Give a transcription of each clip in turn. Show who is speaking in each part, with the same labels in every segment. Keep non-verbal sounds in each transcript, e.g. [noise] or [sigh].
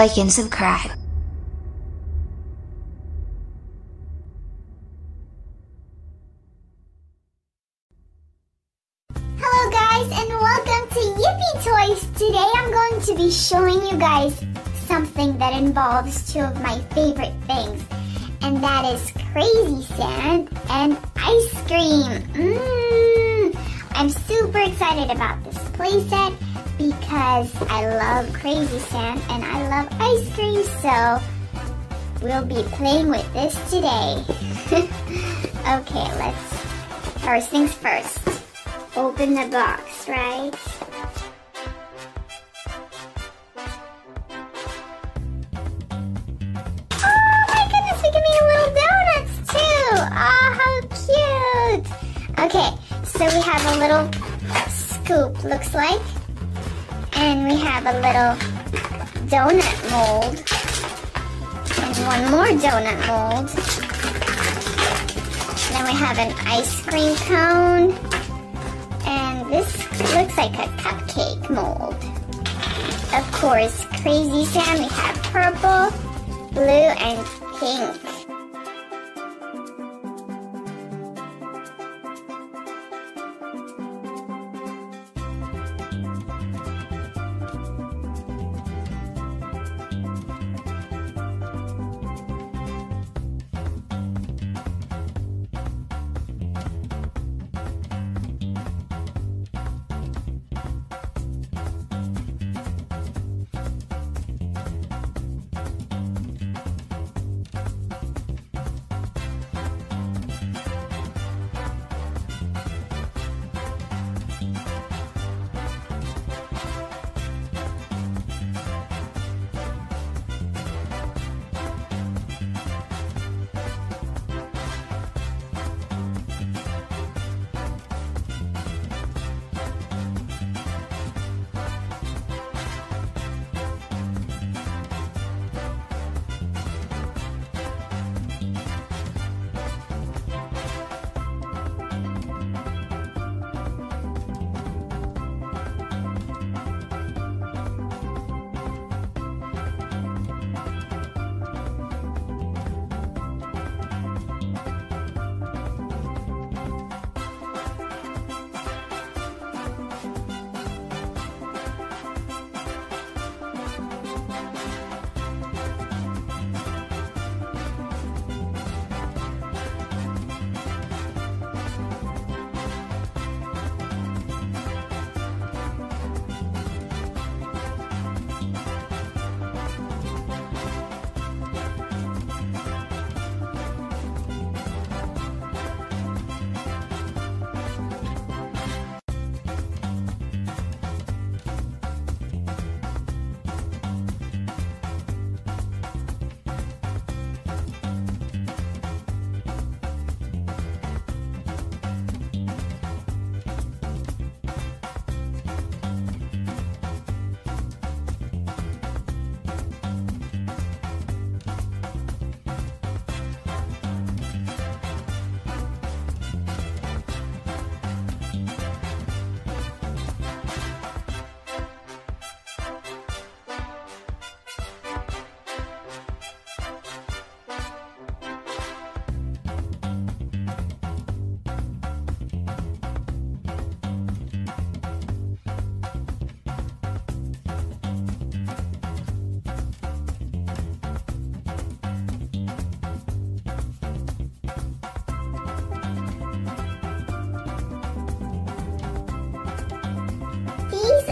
Speaker 1: like and subscribe.
Speaker 2: Hello guys and welcome to Yippee Toys. Today I'm going to be showing you guys something that involves two of my favorite things. And that is crazy sand and ice cream. Mmm! I'm super excited about this playset because I love crazy sand and I love ice cream so we'll be playing with this today. [laughs] okay, let's, first things first open the box, right? Oh my goodness, can make little donuts too. Oh, how cute. Okay, so we have a little scoop, looks like. And we have a little donut mold. And one more donut mold. Then we have an ice cream cone. And this looks like a cupcake mold. Of course, Crazy Sand, we have purple, blue, and pink.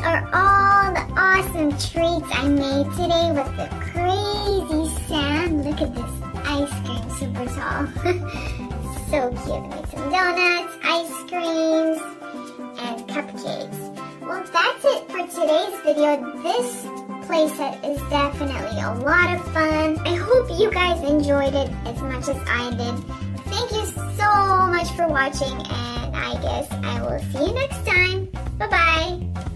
Speaker 2: Are all the awesome treats I made today with the crazy sand. Look at this ice cream, super tall. [laughs] so cute. I made some donuts, ice creams, and cupcakes. Well, that's it for today's video. This playset is definitely a lot of fun. I hope you guys enjoyed it as much as I did. Thank you so much for watching and I guess I will see you next time. Bye-bye.